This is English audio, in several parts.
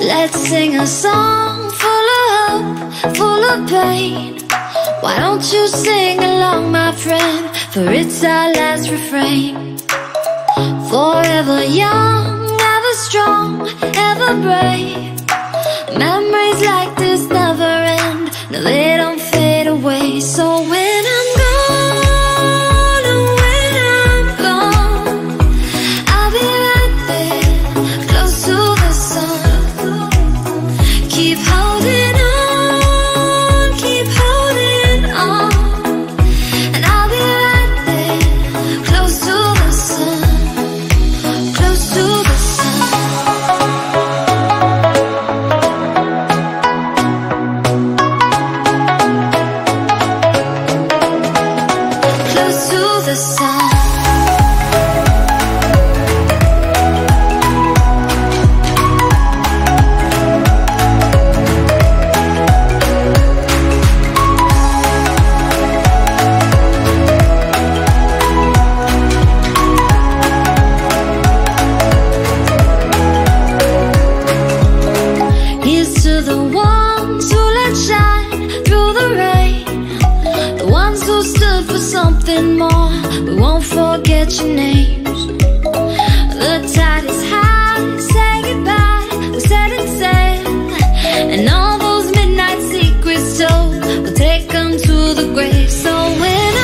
Let's sing a song full of hope, full of pain. Why don't you sing along, my friend? For it's our last refrain. Forever young strong, ever brave. something more. We won't forget your names. The tide is high, say goodbye. We're setting sail And all those midnight secrets told We'll take them to the grave. So when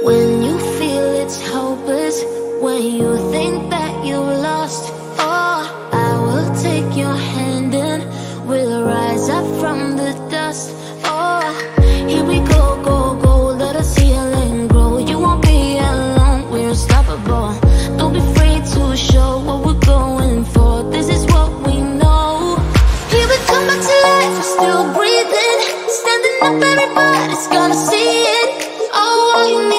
When you feel it's hopeless, when you think that you are lost, oh, I will take your hand and we'll rise up from the dust.